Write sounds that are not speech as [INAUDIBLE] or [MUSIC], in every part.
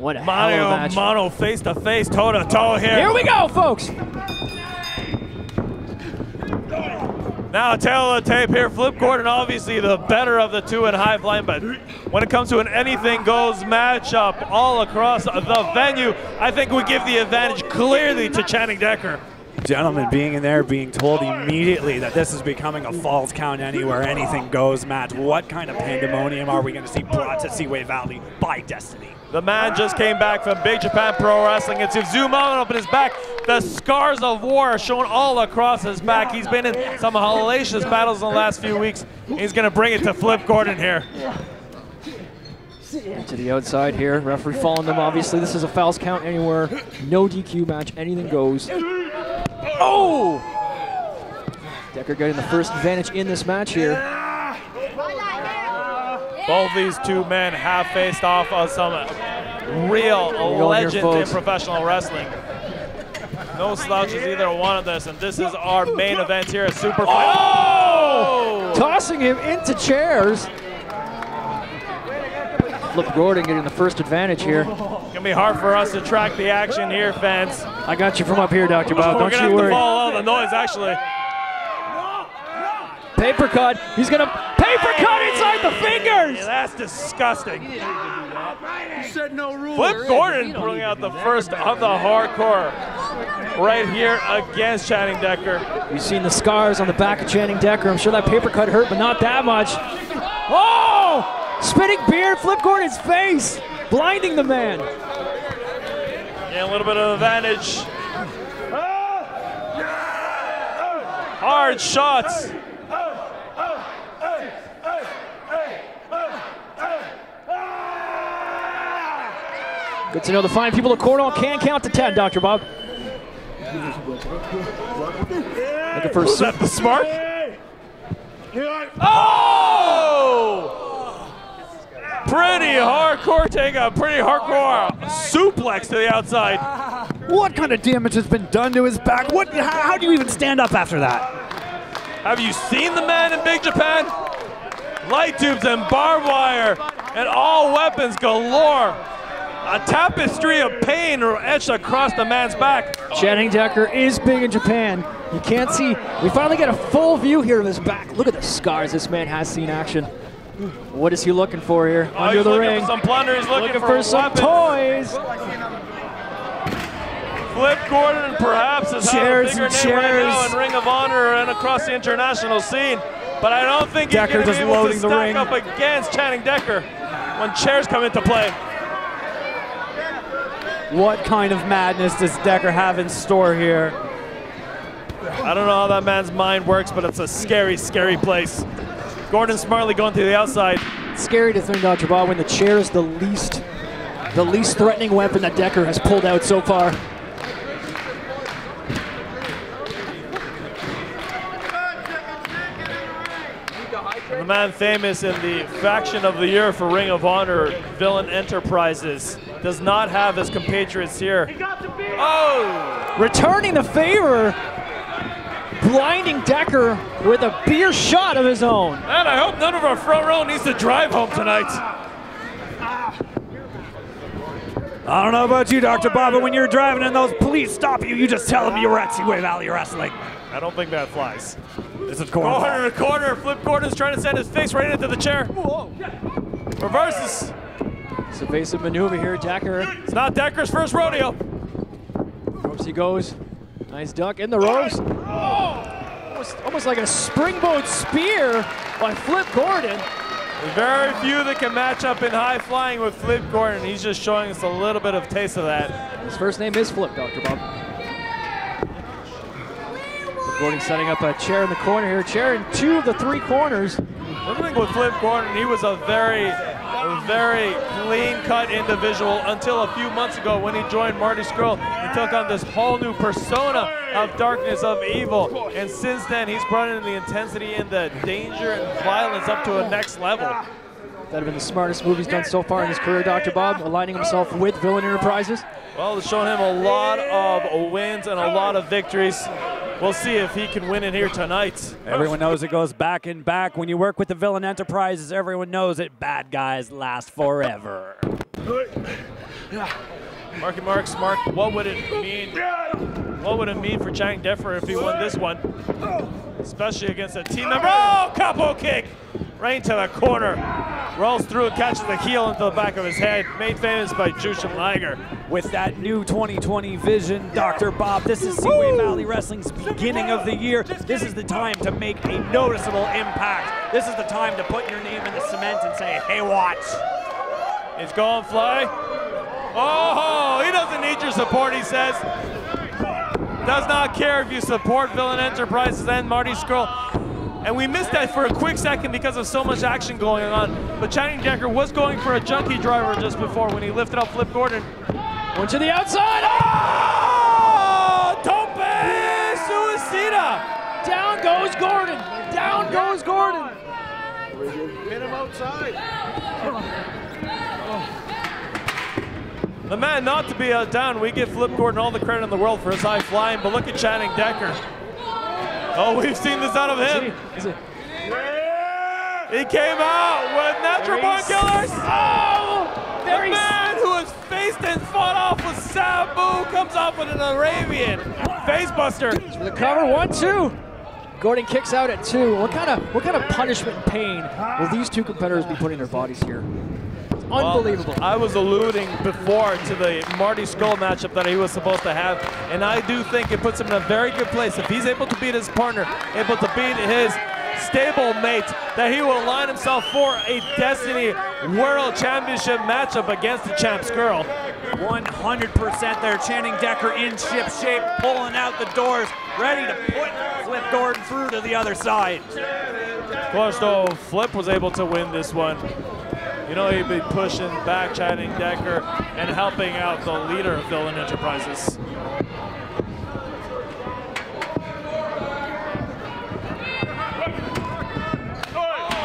What a hell of a Mario match. Mono face to face, toe to toe here. Here we go, folks. Now, tail of the tape here. Flip Gordon, obviously the better of the two in high flying, but when it comes to an anything goes matchup all across the venue, I think we give the advantage clearly to Channing Decker. Gentlemen being in there, being told immediately that this is becoming a falls count anywhere, anything goes match. What kind of pandemonium are we going to see brought to Seaway Valley by Destiny? The man just came back from Big Japan Pro Wrestling. It's out up in his back, the scars of war are shown all across his back. He's been in some hellacious battles in the last few weeks. He's going to bring it to Flip Gordon here. To the outside here. Referee following them, obviously. This is a fouls count anywhere. No DQ match. Anything goes. Oh! Decker getting the first advantage in this match here. Both these two men have faced off on some real legend in professional wrestling. No slouches either one of this, and this is our main event here at Super oh! oh! Tossing him into chairs. Flip Gordon getting the first advantage here. Gonna be hard for us to track the action here, fans. I got you from up here, Dr. Bob. We're Don't gonna you have worry. to follow all the noise, actually. Paper cut. He's gonna paper cut inside the fingers. Yeah, that's disgusting. Said no rules. Flip Gordon bringing out the first of the hardcore right here against Channing Decker. You've seen the scars on the back of Channing Decker. I'm sure that paper cut hurt, but not that much. Oh! Spitting beer, Flip Gordon's face, blinding the man. Yeah, a little bit of advantage. Ah! Hard shots. Good to know the fine people of Cornwall can count to 10, Dr. Bob. Looking for a Was that the smart? Oh! Pretty hardcore take a pretty hardcore suplex to the outside. What kind of damage has been done to his back? What? How, how do you even stand up after that? Have you seen the man in Big Japan? Light tubes and barbed wire and all weapons galore. A tapestry of pain etched across the man's back. Channing Decker is big in Japan. You can't see. We finally get a full view here of his back. Look at the scars this man has seen action. What is he looking for here? Oh, Under he's the looking ring. for some plunder. He's looking, Looking for some toys. Flip Gordon perhaps has Chairs a bigger name right now in Ring of Honor and across the international scene. But I don't think Decker he's going to be able to stack up against Channing Decker when chairs come into play. What kind of madness does Decker have in store here? I don't know how that man's mind works, but it's a scary, scary place. Gordon smartly going to the outside. Scary to think, Dr. Bob, when the chair is the least, the least threatening weapon that Decker has pulled out so far. The man famous in the faction of the year for Ring of Honor, Villain Enterprises, does not have his compatriots here. Oh! Returning the favor, blinding Decker with a beer shot of his own. Man, I hope none of our front row needs to drive home tonight. I don't know about you, Dr. Bob, but when you're driving and those police stop you, you just tell them you were at Seaway Valley Wrestling. I don't think that flies. This is corner. Corner to corner, Flip Gordon's trying to send his face right into the chair. Reverses. It's evasive maneuver here, Decker. It's not Decker's first rodeo. Ropes he goes. Nice duck in the ropes. Almost, almost like a springboard spear by Flip Gordon. Very few that can match up in high flying with Flip Gordon. He's just showing us a little bit of taste of that. His first name is Flip, Dr. Bob. Gordon setting up a chair in the corner here. Chair in two of the three corners. The thing with Flip Gordon, he was a very, a very clean-cut individual until a few months ago when he joined Marty Scurll. He took on this whole new persona of darkness, of evil, and since then he's brought in the intensity and the danger and violence up to a next level. That have been the smartest move he's done so far in his career, Dr. Bob, aligning himself with Villain Enterprises. Well, it's shown him a lot of wins and a lot of victories. We'll see if he can win it here tonight. Everyone knows it goes back and back. When you work with the Villain Enterprises, everyone knows it. Bad guys last forever. Marky Marks, Mark, what would it mean? What would it mean for Channing Decker if he won this one? Especially against a team member. Oh, oh capo kick! Right into the corner. Rolls through and catches the heel into the back of his head. Made famous by Jushin Liger. With that new 2020 vision, Dr. Bob, this is Seaway Valley Wrestling's beginning of the year. This is the time to make a noticeable impact. This is the time to put your name in the cement and say, hey, watch. It's going fly. Oh, he doesn't need your support, he says. Does not care if you support Villain Enterprises and Marty Scurll. And we missed that for a quick second because of so much action going on. But Channing Decker was going for a junkie driver just before when he lifted up Flip Gordon. Went to the outside. Oh! Tope Suicida! Down goes Gordon. Down goes Gordon. Hit him outside. [LAUGHS] Oh. The man not to be out down. We give Flip Gordon all the credit in the world for his high flying, but look at Channing Decker. Oh, we've seen this out of him. Is it? He came out with natural born killers. Oh! oh the man who has faced and fought off with Sabu comes off with an Arabian facebuster. The cover, one, two. Gordon kicks out at two. What kind of what kind of punishment and pain will these two competitors be putting their bodies here? It's unbelievable. Well, I was alluding before to the Marty Scurll matchup that he was supposed to have, and I do think it puts him in a very good place. If he's able to beat his partner, able to beat his stable mate, that he will align himself for a Destiny World Championship matchup against the champ Scurll. 100% there. Channing Decker in ship shape, pulling out the doors, ready to put Flip Gordon through to the other side. Of course, though, Flip was able to win this one. You know, he'd be pushing back Channing Decker and helping out the leader of Villain Enterprises.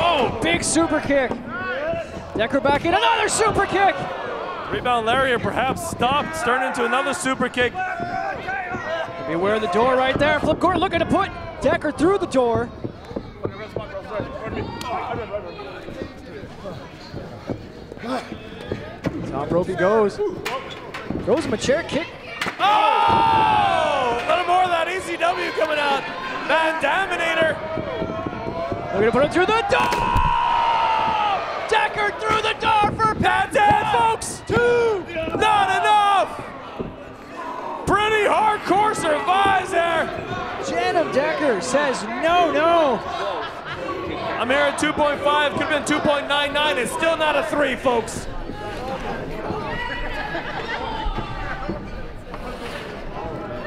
Oh, big super kick. Decker back in, another super kick. Rebound Lariat perhaps stopped, turned into another super kick. Beware of the door right there. Flip Gordon looking to put Decker through the door. Top rope he goes. Throws him a chair kick. Oh! A little more of that ECW coming out. Van Daminator. Looking to put him through the door. Decker through the door for it, folks. Two. Not enough. Pretty hardcore survives there. Channing Decker says no, no. I'm here at 2.5. Could have been 2.99. It's still not a three, folks.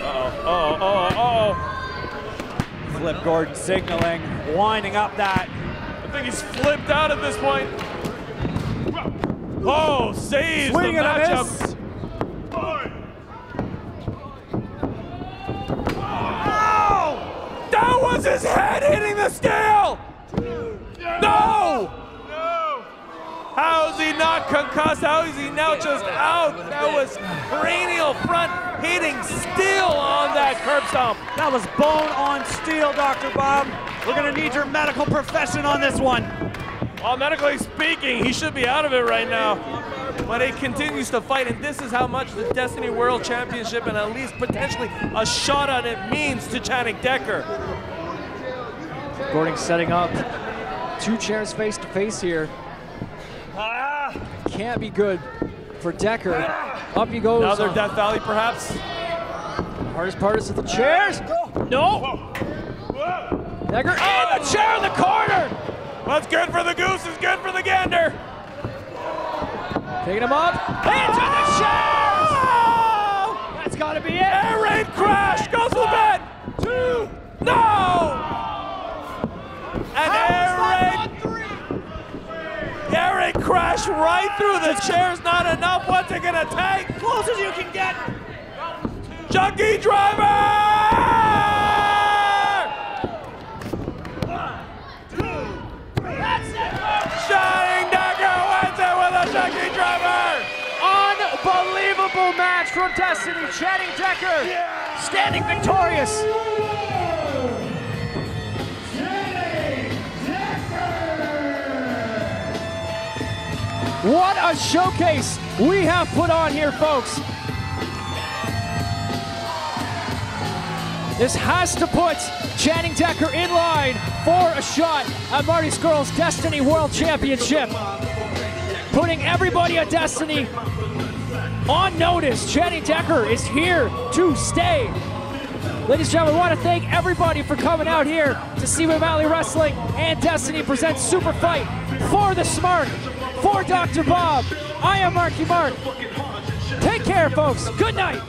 Uh-oh, uh-oh, uh-oh. Flip Gordon signaling, winding up that. I think he's flipped out at this point. Oh, saves Swing the matchup. Oh! That was his head hitting the scale! No! No! How is he not concussed? How is he now just out? That was cranial front hitting steel on that curb stomp. That was bone on steel, Dr. Bob. We're gonna need your medical profession on this one. Well, medically speaking, he should be out of it right now. But he continues to fight, and this is how much the Destiny World Championship and at least potentially a shot at it means to Channing Decker. Gordon setting up. Two chairs face to face here. Can't be good for Decker. Up he goes. Another Death Valley, perhaps. Hardest part is the chairs. No. Decker oh. in the chair in the corner. What's good for the goose is good for the gander. Taking him up. Into the chairs. Oh. That's got to be it. Air raid crash goes to the bed. Two. No. An air raid. Air raid crash right through the chairs. Not enough. What's it gonna take? Close as you can get. Junkie driver. Channing Decker wins it with a junkie driver. Unbelievable match from Destiny. Channing Decker standing victorious. What a showcase we have put on here, folks. This has to put Channing Decker in line for a shot at Marty Scurll's Destiny World Championship. Putting everybody at Destiny on notice. Channing Decker is here to stay. Ladies and gentlemen, I want to thank everybody for coming out here to Seaway Valley Wrestling and Destiny present Super Fight for the Smart, for Dr. Bob. I am Marky Mark. Take care, folks. Good night.